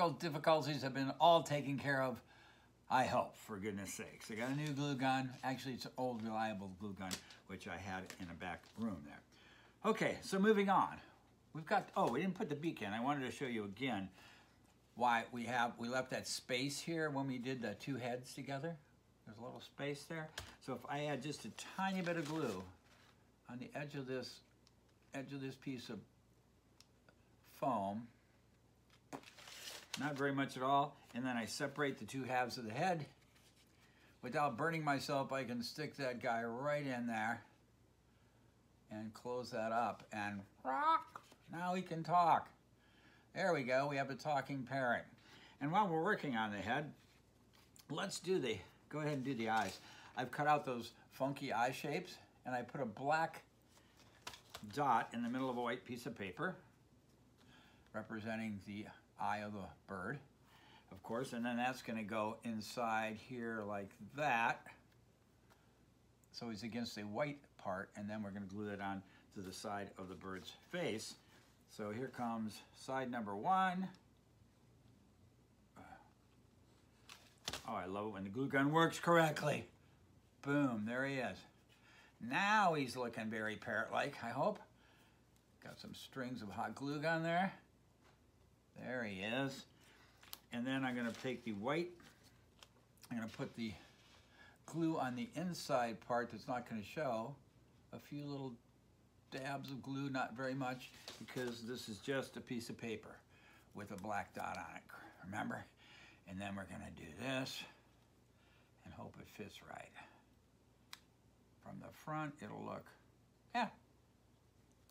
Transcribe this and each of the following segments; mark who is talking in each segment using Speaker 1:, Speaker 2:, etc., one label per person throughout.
Speaker 1: technical difficulties have been all taken care of, I hope, for goodness sakes. I got a new glue gun. Actually, it's an old, reliable glue gun, which I had in a back room there. Okay, so moving on. We've got, oh, we didn't put the beak in. I wanted to show you again why we have, we left that space here when we did the two heads together. There's a little space there. So if I add just a tiny bit of glue on the edge of this, edge of this piece of foam, not very much at all, and then I separate the two halves of the head, without burning myself, I can stick that guy right in there and close that up and rock. Now he can talk. There we go, we have a talking parrot. And while we're working on the head, let's do the, go ahead and do the eyes. I've cut out those funky eye shapes and I put a black dot in the middle of a white piece of paper representing the eye of the bird, of course, and then that's gonna go inside here like that. So it's against the white part and then we're gonna glue that on to the side of the bird's face. So here comes side number one. Oh, I love it when the glue gun works correctly. Boom, there he is. Now he's looking very parrot-like, I hope. Got some strings of hot glue gun there. There he is. And then I'm gonna take the white, I'm gonna put the glue on the inside part that's not gonna show. A few little dabs of glue, not very much, because this is just a piece of paper with a black dot on it, remember? And then we're gonna do this and hope it fits right. From the front, it'll look, yeah,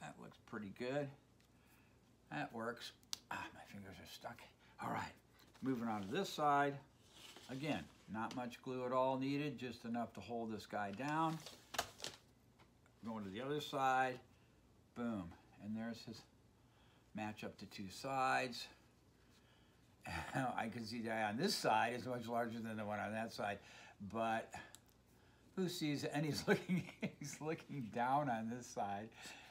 Speaker 1: that looks pretty good. That works. Ah, my fingers are stuck. All right, moving on to this side. Again, not much glue at all needed, just enough to hold this guy down. Going to the other side, boom. And there's his match up to two sides. I can see the eye on this side is much larger than the one on that side, but who sees it? And he's looking, he's looking down on this side,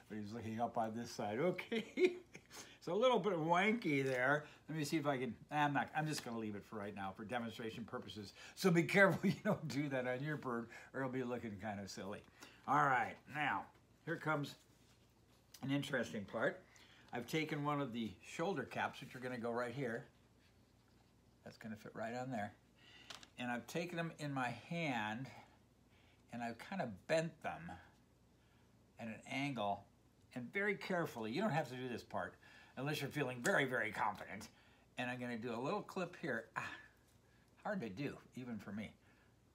Speaker 1: but he's looking up on this side. Okay. a little bit wanky there. Let me see if I can, ah, I'm not, I'm just gonna leave it for right now for demonstration purposes. So be careful you don't do that on your bird or it'll be looking kind of silly. All right, now, here comes an interesting part. I've taken one of the shoulder caps, which are gonna go right here. That's gonna fit right on there. And I've taken them in my hand and I've kind of bent them at an angle and very carefully, you don't have to do this part unless you're feeling very, very confident. And I'm gonna do a little clip here. Ah, hard to do, even for me.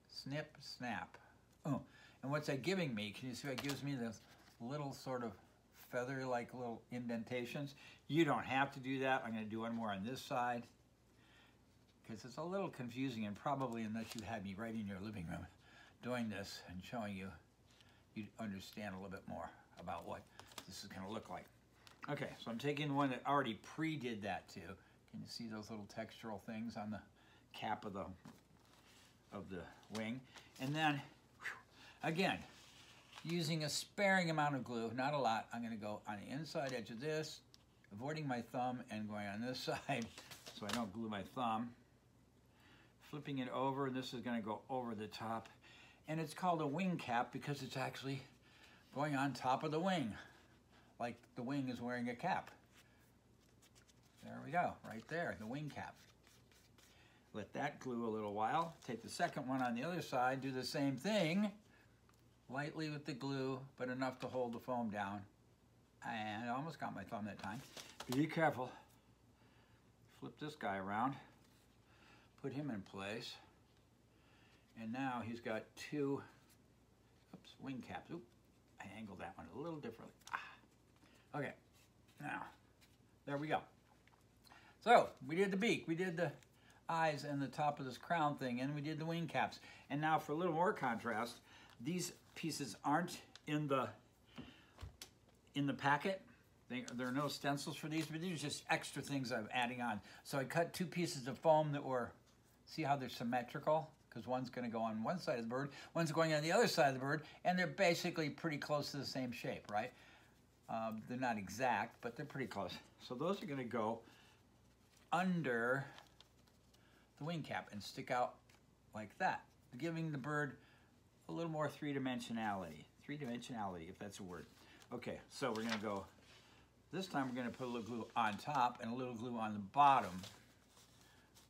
Speaker 1: Snip, snap. Oh, and what's that giving me? Can you see it gives me? This little sort of feather-like little indentations. You don't have to do that. I'm gonna do one more on this side because it's a little confusing and probably unless you had me right in your living room doing this and showing you, you'd understand a little bit more about what this is gonna look like. Okay, so I'm taking one that already pre-did that too. Can you see those little textural things on the cap of the of the wing? And then, again, using a sparing amount of glue, not a lot, I'm gonna go on the inside edge of this, avoiding my thumb and going on this side so I don't glue my thumb. Flipping it over, and this is gonna go over the top. And it's called a wing cap because it's actually going on top of the wing, like the wing is wearing a cap. There we go, right there, the wing cap. Let that glue a little while. Take the second one on the other side, do the same thing, lightly with the glue, but enough to hold the foam down. And I almost got my thumb that time. Be careful. Flip this guy around, put him in place. And now he's got two, oops, wing caps. Oop, I angled that one a little differently. Ah. Okay, now, there we go. So, we did the beak, we did the eyes and the top of this crown thing, and we did the wing caps. And now for a little more contrast, these pieces aren't in the in the packet. They, there are no stencils for these, but these are just extra things I'm adding on. So I cut two pieces of foam that were, see how they're symmetrical? Because one's gonna go on one side of the bird, one's going on the other side of the bird, and they're basically pretty close to the same shape, right? Um, they're not exact, but they're pretty close. So those are gonna go under the wing cap and stick out like that, giving the bird a little more three-dimensionality. Three-dimensionality, if that's a word. Okay, so we're gonna go, this time we're gonna put a little glue on top and a little glue on the bottom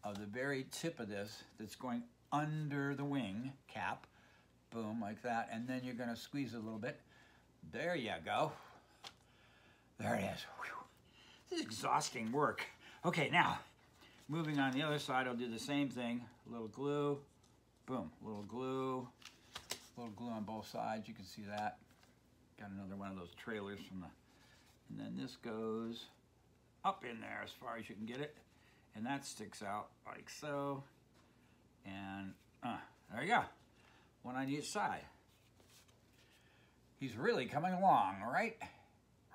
Speaker 1: of the very tip of this that's going under the wing cap. Boom, like that. And then you're gonna squeeze a little bit. There you go. There it is. Whew. This is exhausting work. Okay, now, moving on the other side, I'll do the same thing. A little glue, boom, a little glue, a little glue on both sides. You can see that. Got another one of those trailers from the, and then this goes up in there as far as you can get it. And that sticks out like so. And uh, there you go. One on each side. He's really coming along, right?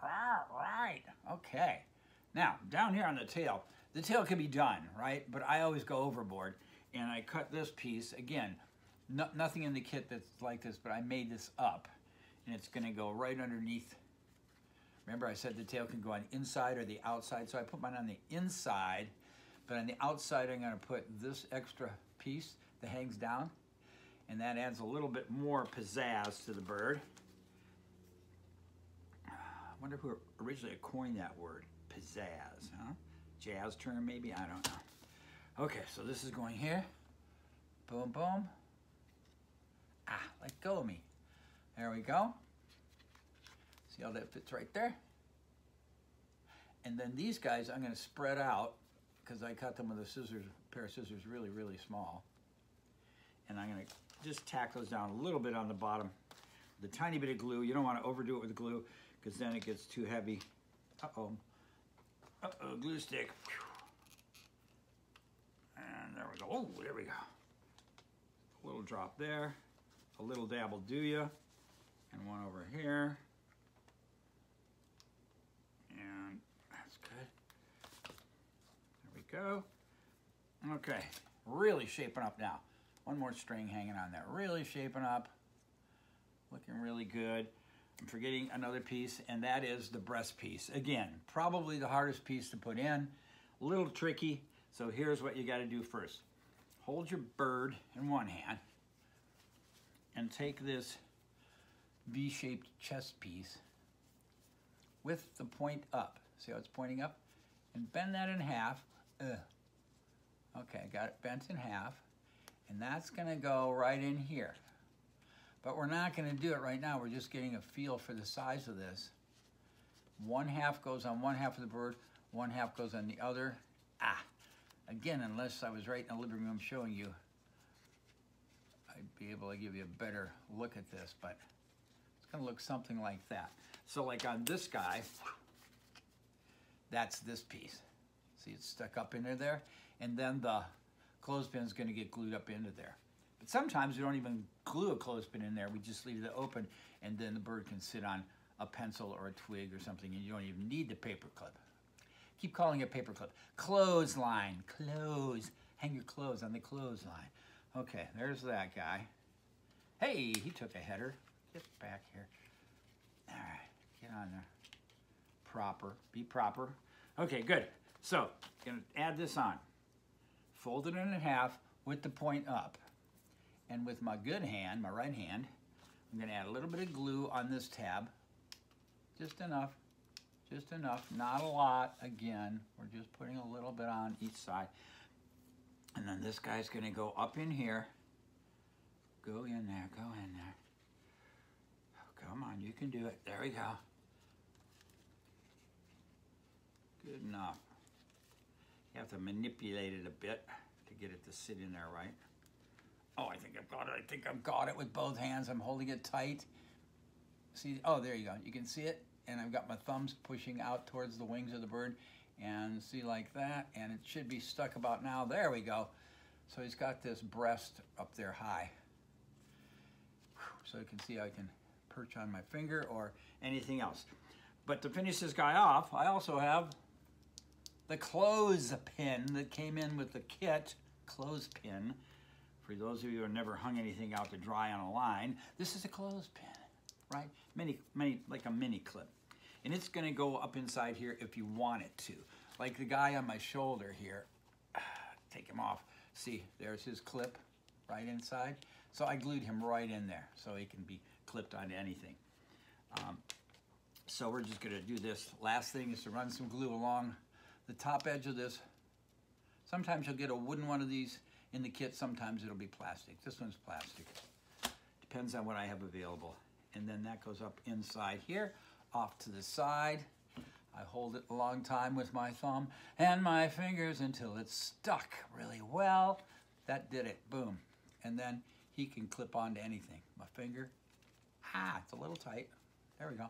Speaker 1: Right. Okay. Now, down here on the tail, the tail can be done, right? But I always go overboard, and I cut this piece. Again, no, nothing in the kit that's like this, but I made this up, and it's going to go right underneath. Remember I said the tail can go on inside or the outside, so I put mine on the inside, but on the outside I'm going to put this extra piece that hangs down, and that adds a little bit more pizzazz to the bird. I wonder who originally coined that word, pizzazz, huh? Jazz term maybe, I don't know. Okay, so this is going here. Boom, boom. Ah, let go of me. There we go. See how that fits right there? And then these guys I'm gonna spread out because I cut them with a scissors, pair of scissors really, really small. And I'm gonna just tack those down a little bit on the bottom. The tiny bit of glue, you don't wanna overdo it with glue because then it gets too heavy. Uh-oh. Uh-oh, glue stick. And there we go. Oh, there we go. A little drop there. A little dab will do you. And one over here. And that's good. There we go. Okay, really shaping up now. One more string hanging on there. Really shaping up. Looking really good. I'm forgetting another piece, and that is the breast piece. Again, probably the hardest piece to put in. A little tricky, so here's what you gotta do first. Hold your bird in one hand, and take this V-shaped chest piece with the point up. See how it's pointing up? And bend that in half. Ugh. Okay, I got it bent in half. And that's gonna go right in here. But we're not gonna do it right now. We're just getting a feel for the size of this. One half goes on one half of the bird, one half goes on the other. Ah, again, unless I was right in the living room showing you, I'd be able to give you a better look at this, but it's gonna look something like that. So like on this guy, that's this piece. See, it's stuck up into there. And then the clothespin is gonna get glued up into there. Sometimes we don't even glue a clothespin in there. We just leave it open and then the bird can sit on a pencil or a twig or something and you don't even need the paper clip. Keep calling it paper clip. Clothesline, clothes. Hang your clothes on the clothesline. Okay, there's that guy. Hey, he took a header. Get back here. All right, get on there. Proper, be proper. Okay, good. So, gonna add this on. Fold it in half with the point up. And with my good hand, my right hand, I'm gonna add a little bit of glue on this tab. Just enough, just enough, not a lot. Again, we're just putting a little bit on each side. And then this guy's gonna go up in here. Go in there, go in there. Oh, come on, you can do it. There we go. Good enough. You have to manipulate it a bit to get it to sit in there right. Oh, I think I've got it. I think I've got it with both hands. I'm holding it tight. See, oh, there you go. You can see it. And I've got my thumbs pushing out towards the wings of the bird. And see like that. And it should be stuck about now. There we go. So he's got this breast up there high. So you can see I can perch on my finger or anything else. But to finish this guy off, I also have the clothes pin that came in with the kit, clothespin. For those of you who have never hung anything out to dry on a line, this is a clothespin, right? Mini, mini, like a mini clip. And it's gonna go up inside here if you want it to. Like the guy on my shoulder here, take him off. See, there's his clip right inside. So I glued him right in there so he can be clipped onto anything. Um, so we're just gonna do this. Last thing is to run some glue along the top edge of this. Sometimes you'll get a wooden one of these in the kit, sometimes it'll be plastic. This one's plastic. Depends on what I have available. And then that goes up inside here, off to the side. I hold it a long time with my thumb and my fingers until it's stuck really well. That did it, boom. And then he can clip onto anything. My finger, ah, it's a little tight. There we go.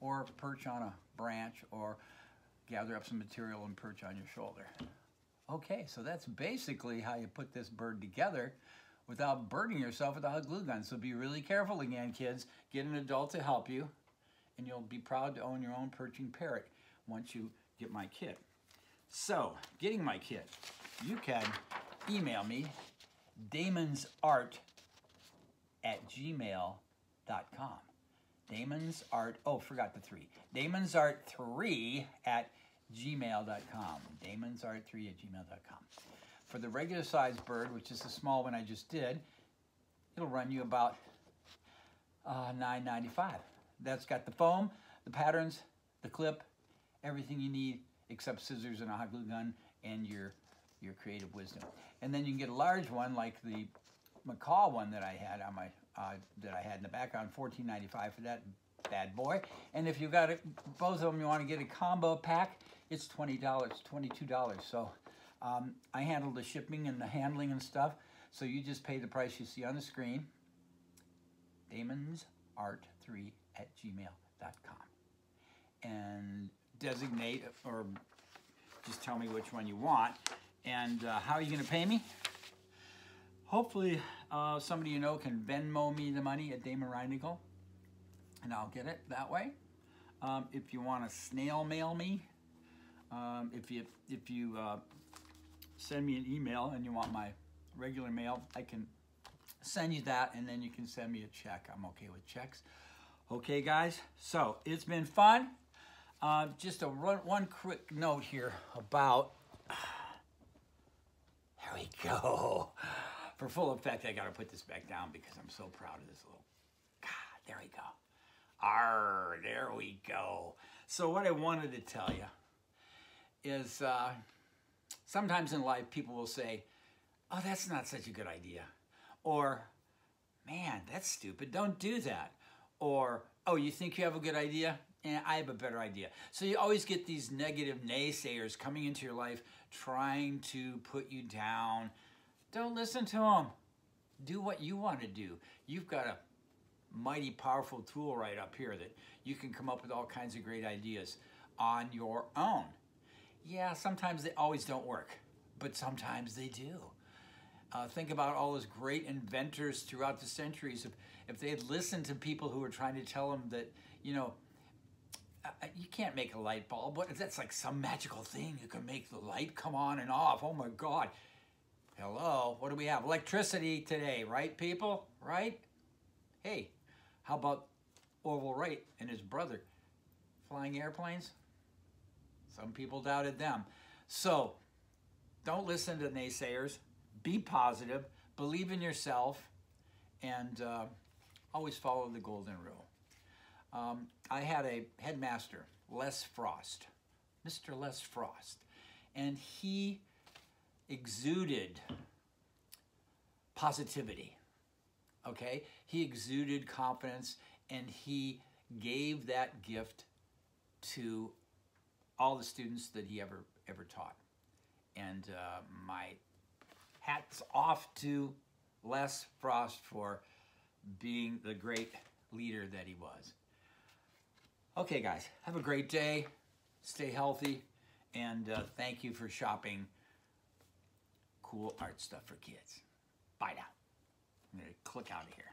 Speaker 1: Or perch on a branch or gather up some material and perch on your shoulder. Okay, so that's basically how you put this bird together without burning yourself with a hot glue gun. So be really careful again, kids. Get an adult to help you, and you'll be proud to own your own perching parrot once you get my kit. So, getting my kit, you can email me, damonsart at gmail.com. Damonsart, oh, forgot the three. Damonsart3 at gmail.com. Damonsart3 at gmail.com. For the regular size bird, which is the small one I just did, it'll run you about uh, $9.95. That's got the foam, the patterns, the clip, everything you need except scissors and a hot glue gun and your your creative wisdom. And then you can get a large one like the macaw one that I had on my uh, that I had in the background, $14.95 for that bad boy. And if you've got it, both of them, you want to get a combo pack, it's $20, $22. So um, I handle the shipping and the handling and stuff. So you just pay the price you see on the screen. DamonsArt3 at gmail.com. And designate or just tell me which one you want. And uh, how are you going to pay me? Hopefully, uh, somebody you know can Venmo me the money at Damon Reinagle, and I'll get it that way. Um, if you want to snail mail me, um, if you if you uh, send me an email and you want my regular mail, I can send you that, and then you can send me a check. I'm okay with checks. Okay, guys. So it's been fun. Uh, just a run, one quick note here about. There we go. For full effect, I got to put this back down because I'm so proud of this little. God, there we go. Arr, there we go. So what I wanted to tell you is uh, sometimes in life people will say, oh, that's not such a good idea. Or, man, that's stupid. Don't do that. Or, oh, you think you have a good idea? Eh, I have a better idea. So you always get these negative naysayers coming into your life trying to put you down. Don't listen to them. Do what you want to do. You've got a mighty powerful tool right up here that you can come up with all kinds of great ideas on your own. Yeah, sometimes they always don't work, but sometimes they do. Uh, think about all those great inventors throughout the centuries. If, if they had listened to people who were trying to tell them that, you know, you can't make a light bulb. What, that's like some magical thing. You can make the light come on and off. Oh my God. Hello, what do we have? Electricity today, right, people? Right? Hey, how about Orville Wright and his brother flying airplanes? Some people doubted them. So, don't listen to naysayers. Be positive. Believe in yourself. And uh, always follow the golden rule. Um, I had a headmaster, Les Frost, Mr. Les Frost, and he exuded positivity. Okay? He exuded confidence and he gave that gift to all the students that he ever ever taught. And uh, my hats off to Les Frost for being the great leader that he was. Okay, guys, have a great day. Stay healthy. And uh, thank you for shopping cool art stuff for kids. Bye now. I'm going to click out of here.